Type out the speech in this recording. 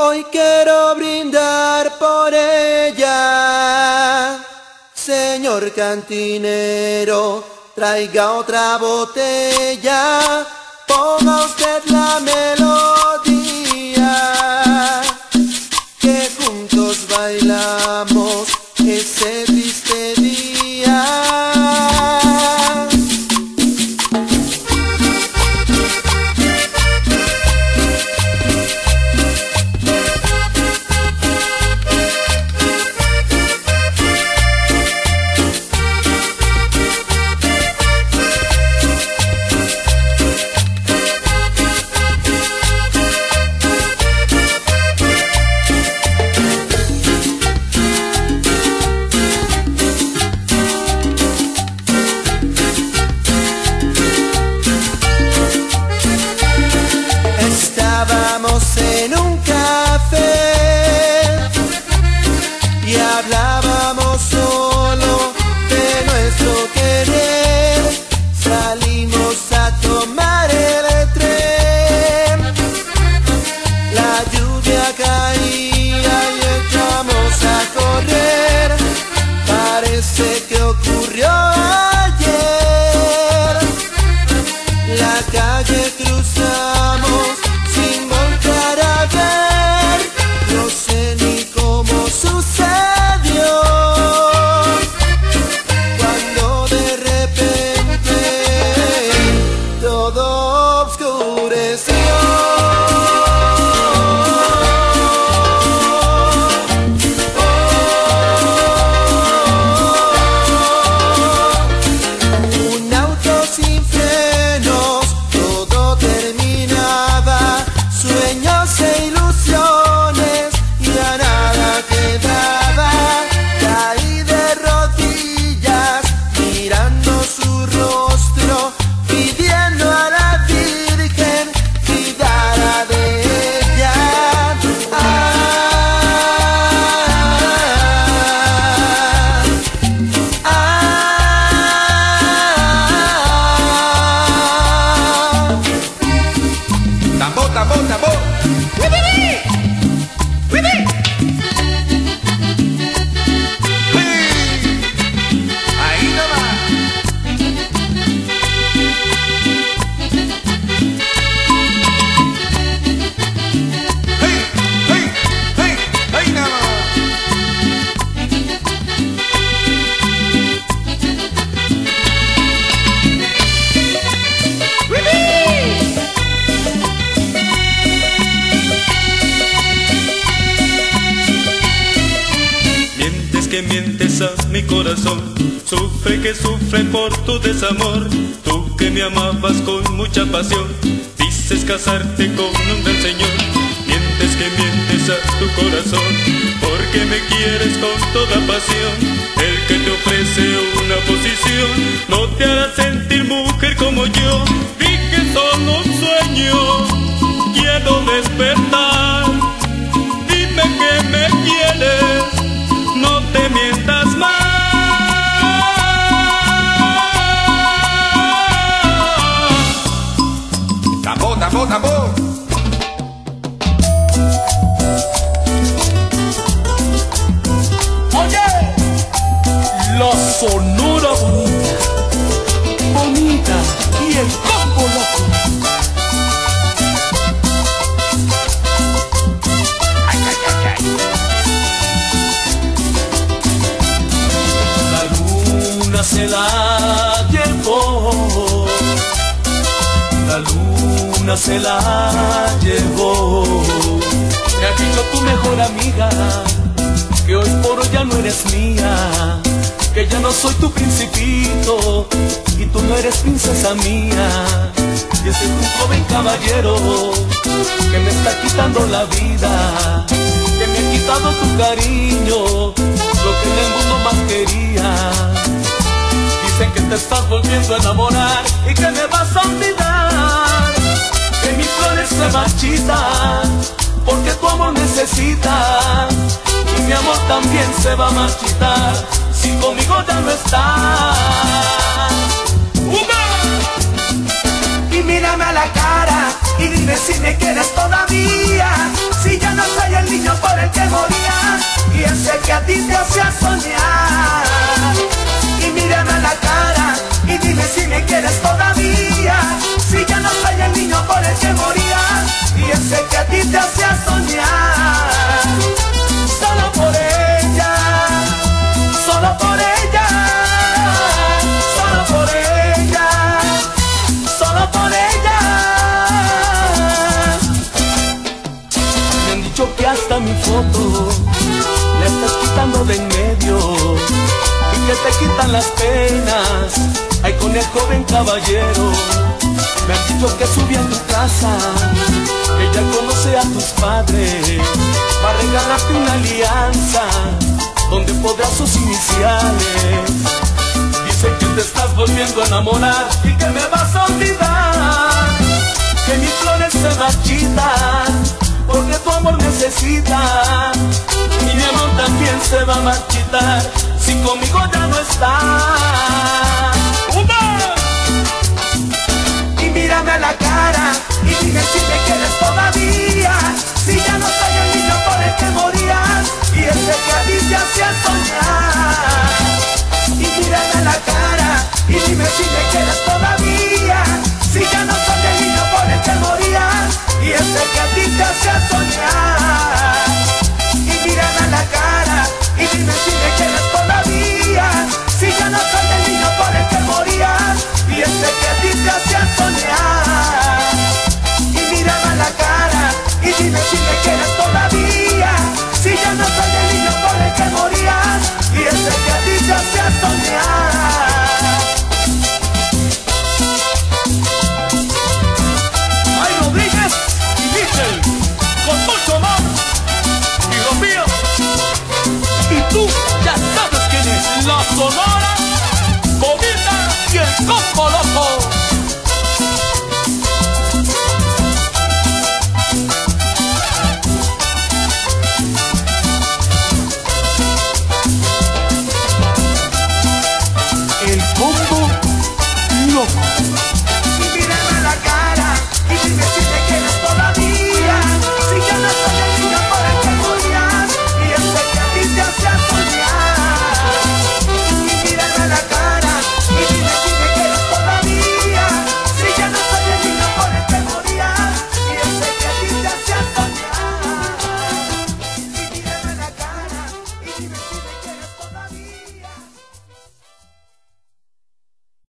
Hoy quiero brindar por ella. Señor cantinero, traiga otra botella. Ponga usted la melodía. Estábamos en un Tambor, tambor, tambor. Mi corazón, sufre que sufre por tu desamor. Tú que me amabas con mucha pasión, dices casarte con un gran señor. Mientes que mientes a tu corazón, porque me quieres con toda pasión. El que te ofrece una posición, no te hará sentir mujer como yo. Vi que solo un sueño, Tambor, tambor, tambor. Oye, la sonora bonita, bonita y el combo se la llevó. Me ha dicho tu mejor amiga que hoy por hoy ya no eres mía, que ya no soy tu principito y tú no eres princesa mía. Y ese es un joven caballero que me está quitando la vida, que me ha quitado tu cariño, lo que en el mundo más quería. Dicen que te estás volviendo a enamorar y que me vas a olvidar, porque tu amor necesita y mi amor también se va a marchitar si conmigo ya no estás. Y mírame a la cara y dime si me quieres todavía. Si ya no soy el que moría y ese que a ti te hacía soñar. Y mírame a la cara y dime si me quieres todavía, foto la estás quitando de en medio y que te quitan las penas. Ay, con el joven caballero. Me han dicho que subí a tu casa, que ya conoce a tus padres, para regalarte una alianza donde podrás sus iniciales. Dicen que te estás volviendo a enamorar y que me vas a. se va a marchitar si conmigo ya no estás. y mírame a la cara y dime si me quieres todavía. Si ya no soy el niño por el que morías y ese que te hacía soñar. Y mírame a la cara y dime si me quieres todavía ese que a ti te hacía soñar y mírame a la cara y dime si me quieres todavía. Si ya no soy el niño por el que morías y ese que a ti te hacía soñar loco.